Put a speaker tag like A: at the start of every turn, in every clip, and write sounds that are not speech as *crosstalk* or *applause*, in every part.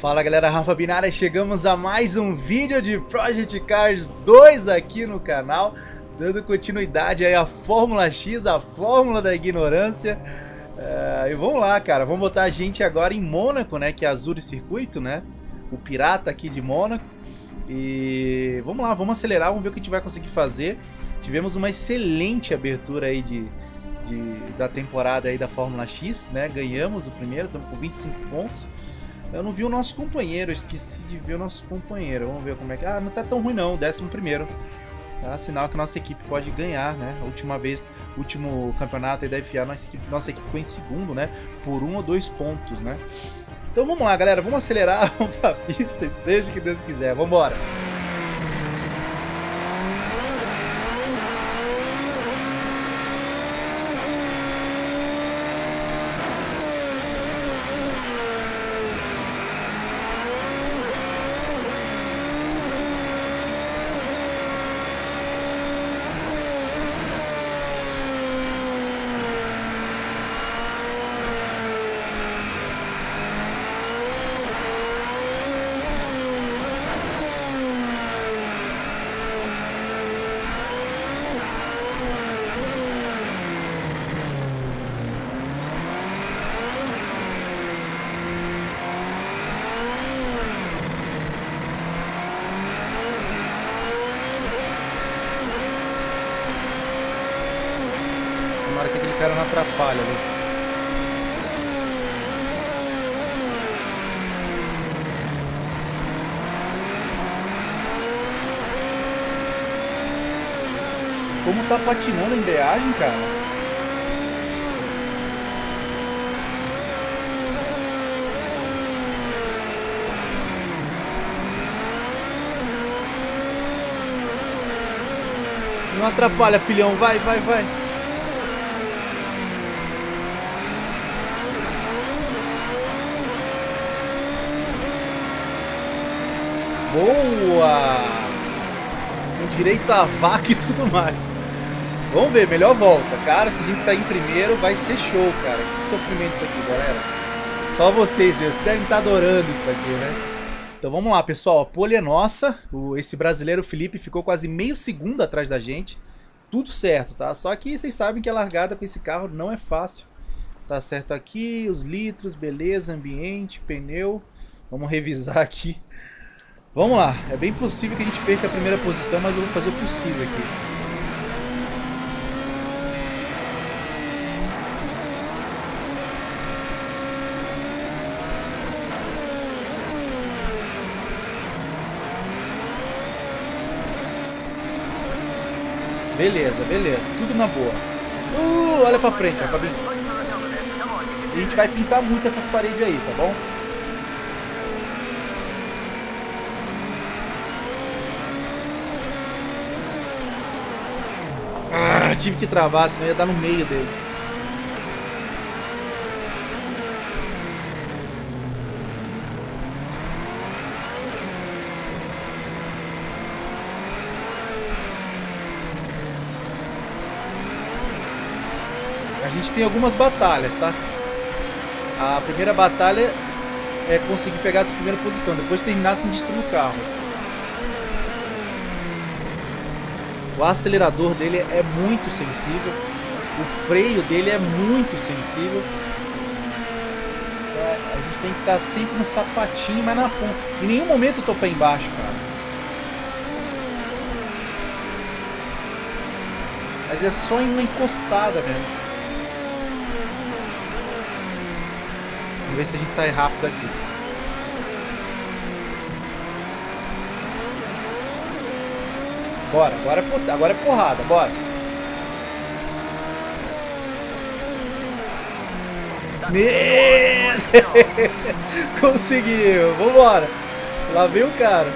A: Fala galera, Rafa Binária, chegamos a mais um vídeo de Project Cars 2 aqui no canal, dando continuidade aí à Fórmula X, a Fórmula da Ignorância. Uh, e vamos lá, cara, vamos botar a gente agora em Mônaco, né, que é Azul Circuito, né, o pirata aqui de Mônaco. E vamos lá, vamos acelerar, vamos ver o que a gente vai conseguir fazer. Tivemos uma excelente abertura aí de, de da temporada aí da Fórmula X, né, ganhamos o primeiro, estamos com 25 pontos. Eu não vi o nosso companheiro, esqueci de ver o nosso companheiro. Vamos ver como é que. Ah, não tá tão ruim não, décimo primeiro. Tá? Sinal que nossa equipe pode ganhar, né? Última vez, último campeonato aí da FA, nossa equipe, nossa equipe ficou em segundo, né? Por um ou dois pontos, né? Então vamos lá, galera. Vamos acelerar, *laughs* vamos pra pista, seja que Deus quiser. Vamos embora. cara não atrapalha ali. Como tá patinando a embreagem, cara? Não atrapalha, filhão. Vai, vai, vai. Boa! Direito a vaca e tudo mais. Vamos ver, melhor volta. Cara, se a gente sair em primeiro, vai ser show, cara. Que sofrimento isso aqui, galera. Só vocês, Vocês devem estar adorando isso aqui, né? Então vamos lá, pessoal. A pole é nossa. O, esse brasileiro Felipe ficou quase meio segundo atrás da gente. Tudo certo, tá? Só que vocês sabem que a largada com esse carro não é fácil. Tá certo aqui, os litros, beleza, ambiente, pneu. Vamos revisar aqui. Vamos lá, é bem possível que a gente perca a primeira posição, mas eu vou fazer o possível aqui. Beleza, beleza, tudo na boa. Uh, olha pra frente, Fabinho. A gente vai pintar muito essas paredes aí, tá bom? Tive que travar, senão ia dar no meio dele. A gente tem algumas batalhas, tá? A primeira batalha é conseguir pegar essa primeira posição, depois terminar sem destruir o carro. O acelerador dele é muito sensível. O freio dele é muito sensível. É, a gente tem que estar sempre no sapatinho, mas na ponta. Em nenhum momento eu tô pé embaixo, cara. Mas é só em uma encostada mesmo. Vamos ver se a gente sai rápido aqui. Bora, agora é, agora é porrada, bora. Meu! *laughs* Conseguiu, vambora. Lá vem o cara.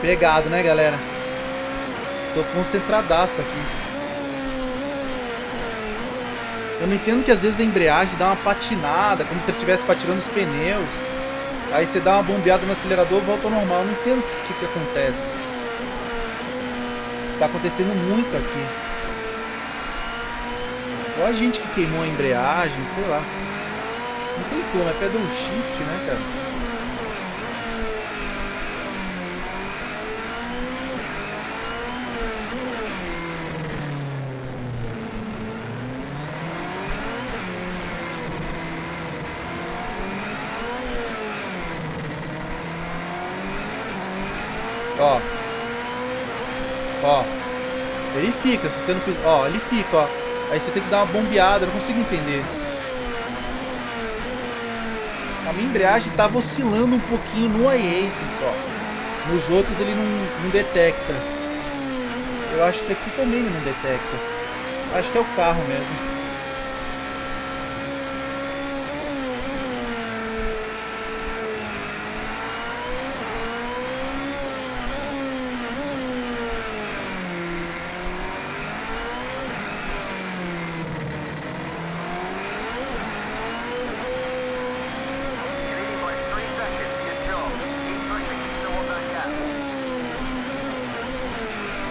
A: Pegado, né, galera? Tô concentradaço aqui. Eu não entendo que às vezes a embreagem dá uma patinada, como se ele estivesse patinando os pneus. Aí você dá uma bombeada no acelerador volta ao normal. Eu não entendo o que, que acontece. Tá acontecendo muito aqui. Ou a gente que queimou a embreagem, sei lá. Não tem como, é pedal shift, né, cara? Ó. Ó. Ele fica, se você não... Ó, ele fica, ó. Aí você tem que dar uma bombeada, eu não consigo entender. A minha embreagem estava oscilando um pouquinho no iRacing só. Nos outros ele não, não detecta. Eu acho que aqui também ele não detecta. Acho que é o carro mesmo.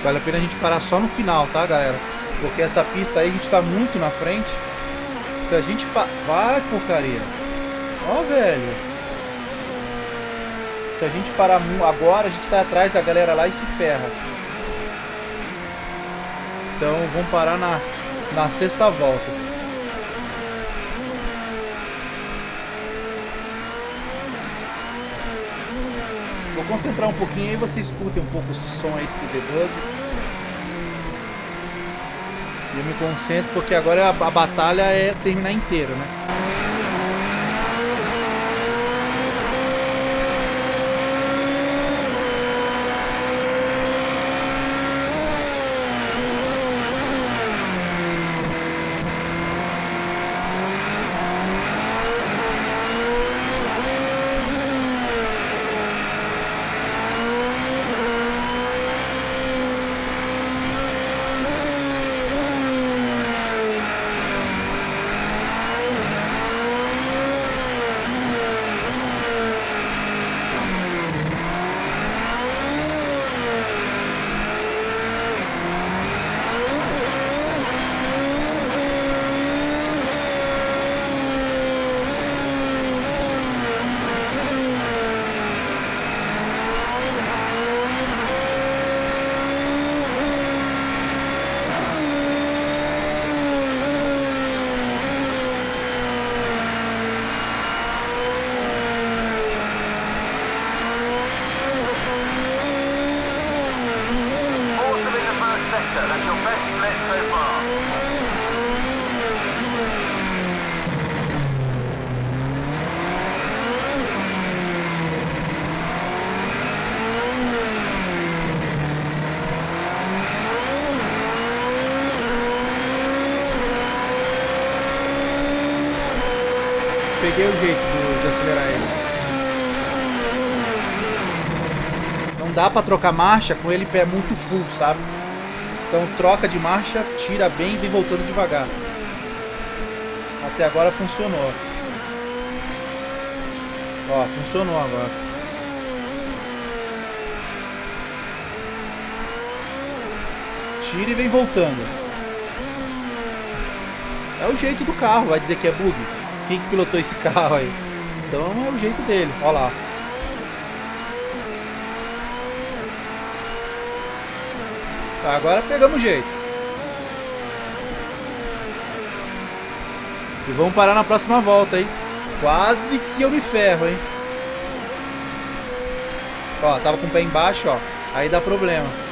A: Vale a pena a gente parar só no final, tá, galera? Porque essa pista aí a gente tá muito na frente. Se a gente... Pa... Vai, porcaria. Ó, velho. Se a gente parar agora, a gente sai atrás da galera lá e se ferra. Então vamos parar na, na sexta volta. Concentrar um pouquinho aí, você escutem um pouco esse som aí desse V12. E eu me concentro porque agora a, a batalha é terminar inteira, né? peguei o jeito do, de acelerar ele. Não dá pra trocar marcha com ele pé muito full, sabe? Então troca de marcha, tira bem e vem voltando devagar. Até agora funcionou. Ó, funcionou agora. Tira e vem voltando. É o jeito do carro, vai dizer que é bug. Quem que pilotou esse carro aí? Então é o jeito dele, olha lá. Agora pegamos jeito. E vamos parar na próxima volta, hein? Quase que eu me ferro, hein? Ó, tava com o pé embaixo, ó. Aí dá problema.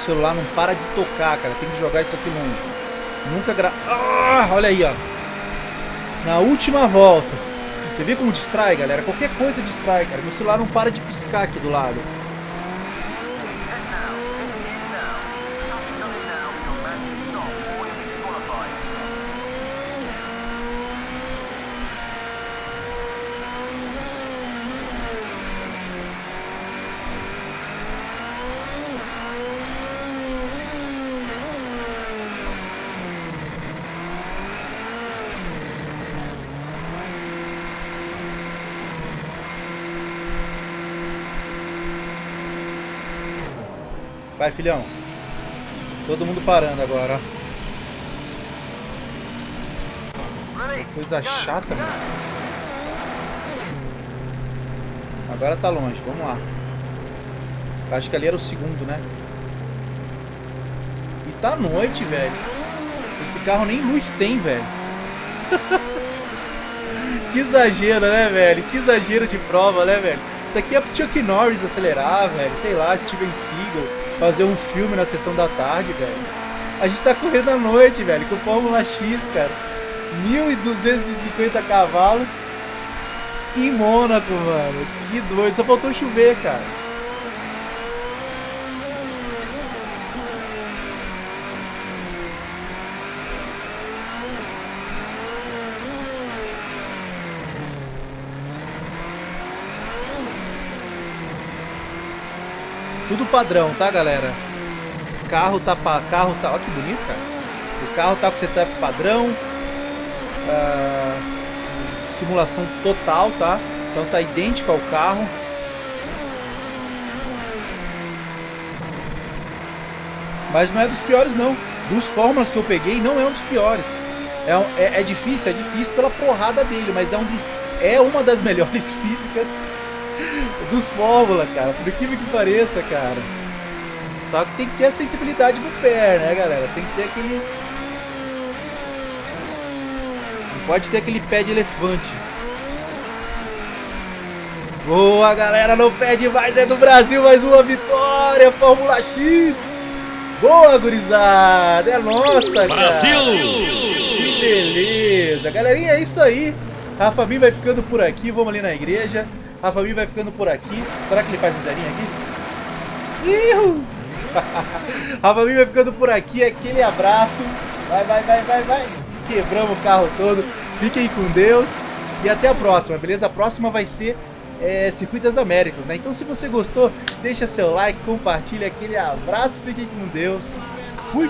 A: Celular não para de tocar, cara. Tem que jogar isso aqui no... Nunca gra... Ah, olha aí, ó. Na última volta. Você vê como distrai, galera? Qualquer coisa distrai, cara. Meu celular não para de piscar aqui do lado. Vai, filhão. Todo mundo parando agora, Coisa chata, mano. Agora tá longe, vamos lá. Acho que ali era o segundo, né? E tá noite, velho. Esse carro nem luz tem, velho. *laughs* que exagero, né, velho? Que exagero de prova, né, velho? Isso aqui é Chuck Norris acelerar, velho. Sei lá, Steven Seagal fazer um filme na sessão da tarde, velho. A gente tá correndo à noite, velho, com Fórmula X, cara. 1.250 cavalos em Mônaco, mano. Que doido. Só faltou chover, cara. Tudo padrão, tá, galera? Carro tá pa... carro tá, olha que bonito, cara. O carro tá com setup padrão. Uh... Simulação total, tá? Então tá idêntico ao carro. Mas não é dos piores não. Dos fórmulas que eu peguei, não é um dos piores. É, é, é difícil, é difícil pela porrada dele, mas é, um, é uma das *laughs* melhores físicas dos Fórmula, cara. Por que que pareça, cara. Só que tem que ter a sensibilidade do pé, né, galera? Tem que ter aquele... Não pode ter aquele pé de elefante. Boa, galera, não pede mais, é do Brasil, mais uma vitória, Fórmula X. Boa, gurizada, é nossa, Brasil! Cara. Que beleza. Galerinha, é isso aí. Rafa Bim vai ficando por aqui, vamos ali na igreja. Rafa Bim vai ficando por aqui. Será que ele faz um zerinho aqui? *laughs* Rafa Bim vai ficando por aqui. Aquele abraço. Vai, vai, vai, vai, vai. Quebramos o carro todo. Fiquem com Deus. E até a próxima, beleza? A próxima vai ser é, Circuito das Américas, né? Então se você gostou, deixa seu like, compartilha aquele abraço, fiquem com Deus. Fui!